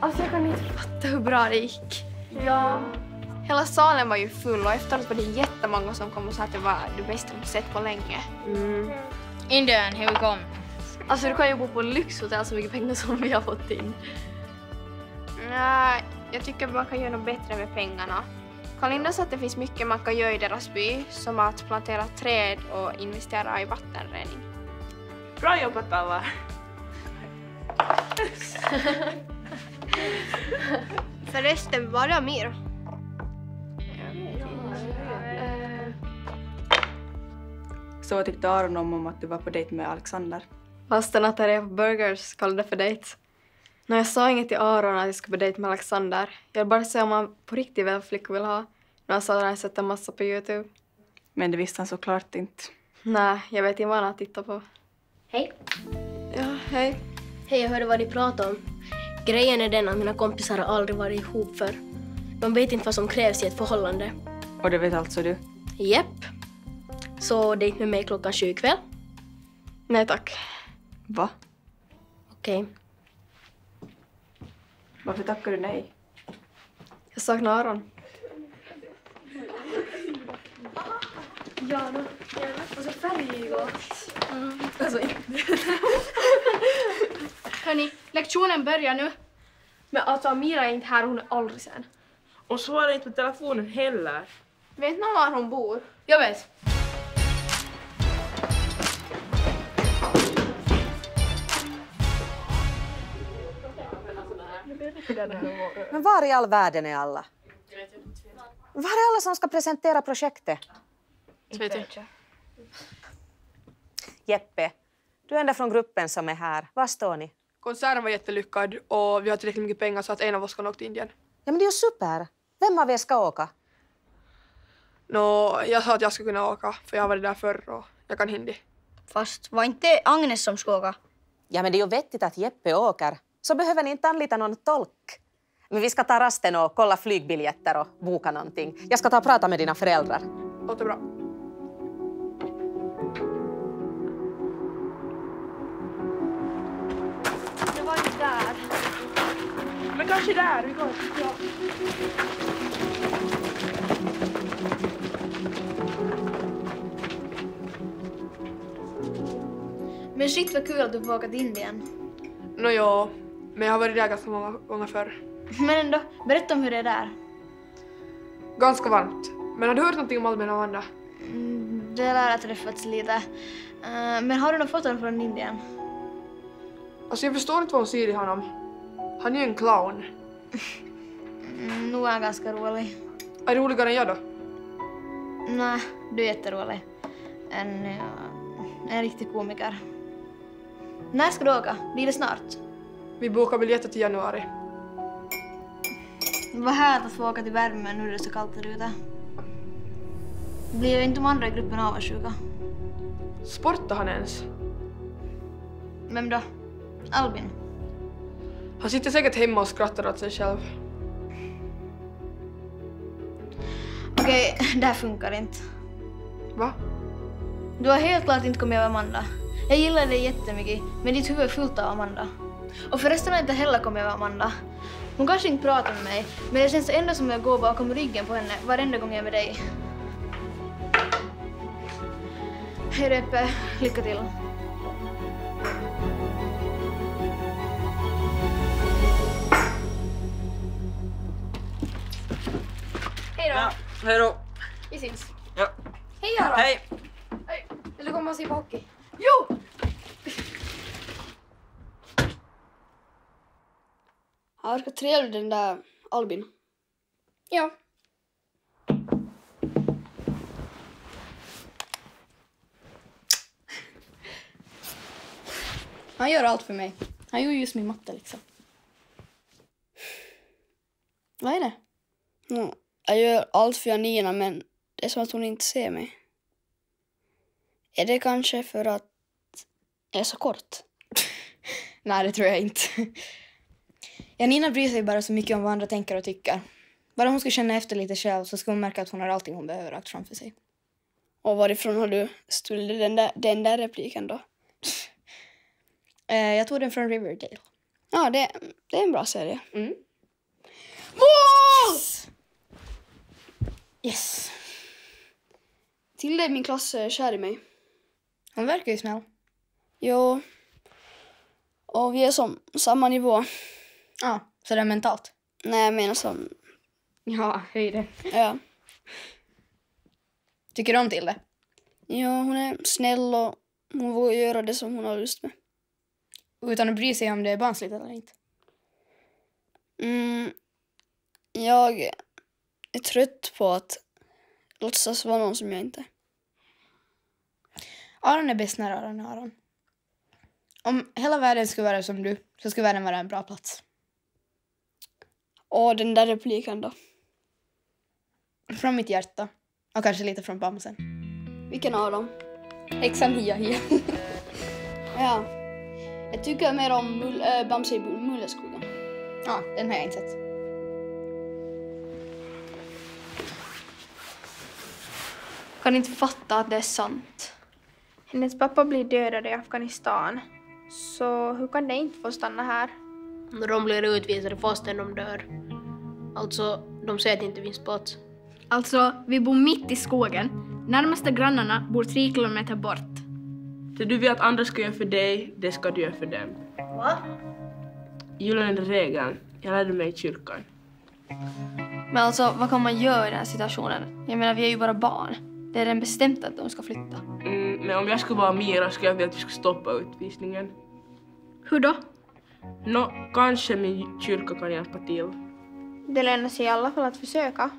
Alltså jag kan inte fatta hur bra det gick. Ja. Hela salen var ju full och efteråt var det jättemånga som kom och sa att det var det bästa de sett på länge. Indian, here we come. Alltså du kan ju bo på lyxhotell så mycket pengar som vi har fått in. Nej, jag tycker man kan göra något bättre med pengarna. Kalinda sa att det finns mycket man kan göra i deras by, som att plantera träd och investera i vattenrening. Bra jobbat alla! Förresten, var är Amir? Så vad tyckte Aron om, om att du var på dejt med Alexander? Fastän att jag på Burgers kallade det för dejt. När jag sa inget till Aron att jag skulle på dejt med Alexander. Jag ville bara se om han på riktigt väl flickor vill ha. När han sa att han sett en massa på Youtube. Men det visste han såklart inte. Nej, jag vet inte vad han har tittat på. Hej. Ja, hej. Hej, jag hörde vad ni pratade om. Grejen är den att mina kompisar har aldrig varit ihop för. De vet inte vad som krävs i ett förhållande. Och det vet alltså du? Jepp. Så dejt med mig klockan sju ikväll. Nej tack. Va? Okej. Varför tackar du nej? Jag saknar Aron. Hörni, lektionen börjar nu. Men alltså Amira är inte här, hon är aldrig sen. Och svara inte på telefonen heller. Vet någon var hon bor? Jag vet. Men var i all världen är alla? Var är alla som ska presentera projektet? Jeppe, du är enda från gruppen som är här. Var står ni? Konserten var jättelyckad och vi har tillräckligt mycket pengar så att en av oss kan åka till Indien. Ja, men det är ju super. Vem av er ska åka? Nå, jag sa att jag skulle kunna åka för jag har varit där förr och jag kan hindi. Fast var inte Agnes som skulle åka? Ja, men det är ju vettigt att Jeppe åker. Så behöver ni inte anlita någon tolk. Men vi ska ta rasten och kolla flygbiljetter och boka någonting. Jag ska ta och prata med dina föräldrar. Låter bra. Kanske där, vi går. Ja. Men shit vad kul att du får åka till Indien. Nå jo, men jag har varit där ganska många gånger förr. Men ändå, berätta om hur det är där. Ganska varmt. Men har du hört någonting om Albin och Amanda? Mm, Det lär ha träffats lite. Eh, men har du några foton från Indien? Alltså jag förstår inte vad hon ser i honom. Han är ju en clown. Mm, nog är han ganska rolig. Är roligare än jag då? Nej, du är jätterolig. En, ja, en riktig komiker. När ska du åka? Blir det snart? Vi bokar biljetter till januari. Vad härligt att få åka till värmen nu är det så kallt där ute. Blir inte de andra i gruppen avundsjuka? Sportar han ens? Vem då? Albin? Han sitter säkert hemma och skrattar åt sig själv. Okej, det här funkar inte. Va? Du har helt klart inte kommit över Amanda. Jag gillar dig jättemycket, men ditt huvud är fullt av Amanda. Och förresten har inte heller kommit över Amanda. Hon kanske inte pratar med mig, men det känns ändå som jag går bakom ryggen på henne varenda gång jag är med dig. Hej Reppe, lycka till. Hej då. Vi syns. Ja. Hej Aron. Hej. Hej. Vill du komma och se på hockey? Jo! Han verkar trevlig den där Albin. Ja. Han gör allt för mig. Han gör just min matte liksom. Vad är det? Ja, jag gör allt för Janina men det är som att hon inte ser mig. Är det kanske för att jag är så kort? Nej, det tror jag inte. Janina bryr sig bara så mycket om vad andra tänker och tycker. Bara hon ska känna efter lite själv så ska hon märka att hon har allting hon behöver rakt framför sig. Och varifrån har du stulit den där, den där repliken då? Eh, jag tog den från Riverdale. Ja, det, det är en bra serie. Mm. Mål! Yes. Tilde i min klass är kär i mig. Hon verkar ju snäll. Jo. Och vi är som samma nivå. Ja, så det är mentalt. Nej, jag menar som... Ja, höjden. Ja. Tycker du om till det? Ja, hon är snäll och hon vågar göra det som hon har lust med. Utan att bry sig om det är barnsligt eller inte. Mm, jag är trött på att låtsas vara någon som jag inte är. Aron är bäst när Aron är Aron. Om hela världen skulle vara som du så skulle världen vara en bra plats. Och den där repliken då? Från mitt hjärta. Och kanske lite från Bamsen. Vilken av dem? Häxan Hia Hia. Ja. Jag tycker mer om mul- äh, Bamse i Mul- Mulleskogen. ja, den har jag inte sett. Kan inte fatta att det är sant. Hennes pappa blir dödad i Afghanistan. Så hur kan de inte få stanna här? De blir utvisade fastän de dör. Alltså, de säger att det inte finns plats. Alltså, vi bor mitt i skogen. Närmaste grannarna bor tre kilometer bort. Det du vill att andra ska göra för dig, det ska du göra för dem. Va? Gyllene regeln, jag lärde mig i kyrkan. Men alltså, vad kan man göra i den här situationen? Jag menar, vi är ju bara barn. Det är redan bestämt att de ska flytta. Mm, men om jag skulle vara Mira skulle jag vilja att vi skulle stoppa utvisningen. Hur då? Nå, kanske min kyrka kan hjälpa till. Det lönar sig i alla fall att försöka.